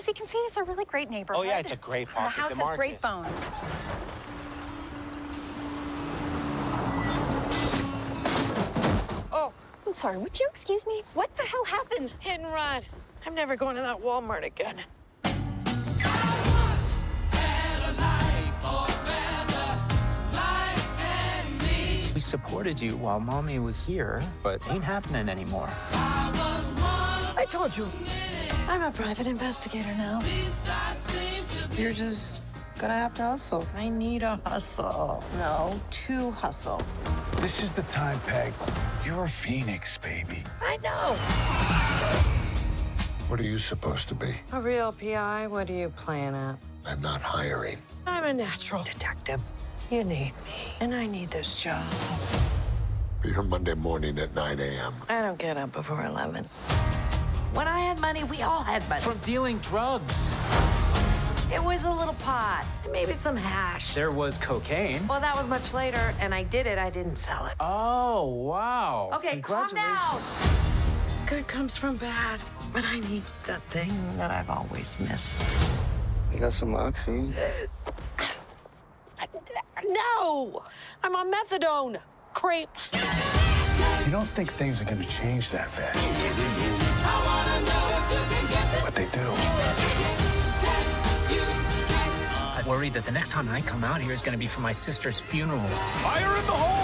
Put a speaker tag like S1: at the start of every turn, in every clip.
S1: as you can see, it's a really great neighborhood.
S2: Oh, yeah, it's a great
S1: And
S2: pocket
S1: The house
S2: to
S1: has great bones. Oh, I'm sorry. Would you excuse me? What the hell happened?
S3: Hit and run. I'm never going to that Walmart again.
S4: We supported you while mommy was here, but ain't happening anymore.
S3: I told you. I'm a private investigator now.
S4: You're just gonna have to hustle.
S3: I need a hustle. No, to hustle.
S5: This is the time, Peg. You're a phoenix, baby.
S3: I know.
S6: What are you supposed to be?
S3: A real PI? What are you playing at?
S6: I'm not hiring.
S3: I'm a natural detective. You need me, and I need this job.
S6: Be here Monday morning at 9 a.m.
S3: I don't get up before 11. When I had money, we all had money.
S4: From dealing drugs.
S3: It was a little pot, maybe some hash.
S4: There was cocaine.
S3: Well, that was much later, and I did it. I didn't sell it.
S4: Oh, wow.
S3: Okay, calm down. Good comes from bad, but I need that thing that I've always missed.
S7: You got some oxy?
S3: No! I'm on methadone. Creep.
S5: You don't think things are gonna change that fast. But they do.
S4: I worry that the next time I come out here is gonna be for my sister's funeral.
S5: Fire in the hole!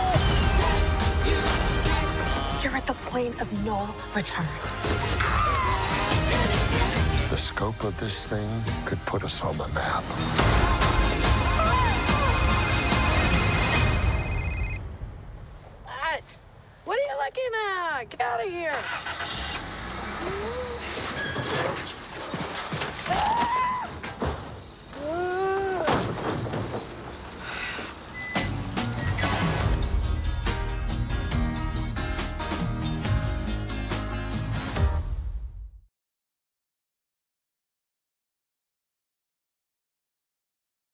S3: You're at the point of no return.
S6: The scope of this thing could put us on the map.
S3: What? What are you looking at? Get out of here.